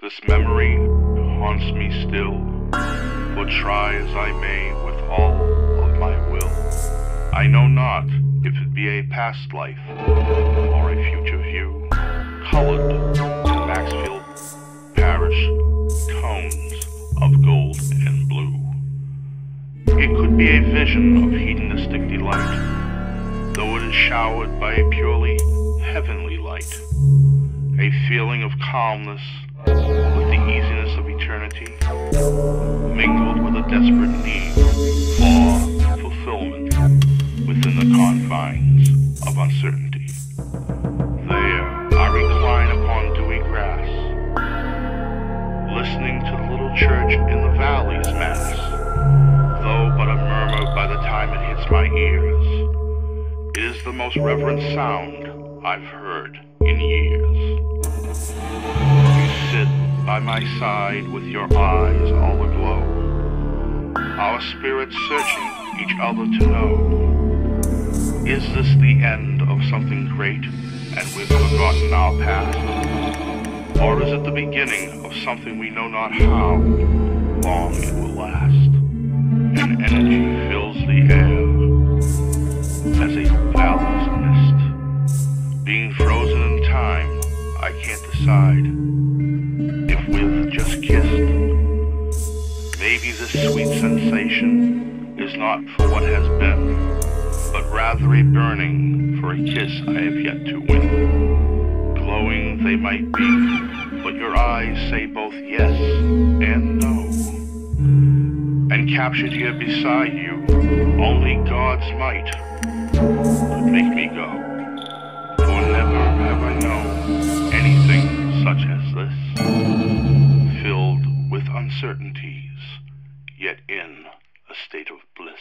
This memory haunts me still, for try as I may with all of my will. I know not if it be a past life or a future view, colored in Maxfield Parrish tones of gold and blue. It could be a vision of hedonistic delight, though it is showered by a purely heavenly light, a feeling of calmness with the easiness of eternity, mingled with a desperate need for fulfillment within the confines of uncertainty. There, I recline upon dewy grass, listening to the little church in the valley's mass, though but a murmur by the time it hits my ears. It is the most reverent sound I've heard in years. By my side with your eyes all aglow, our spirits searching each other to know. Is this the end of something great and we've forgotten our past? Or is it the beginning of something we know not how long it will last? An energy fills the air as a valley's mist. Being frozen in time, I can't decide Maybe this sweet sensation is not for what has been, but rather a burning for a kiss I have yet to win. Glowing they might be, but your eyes say both yes and no. And captured here beside you, only God's might uncertainties, yet in a state of bliss.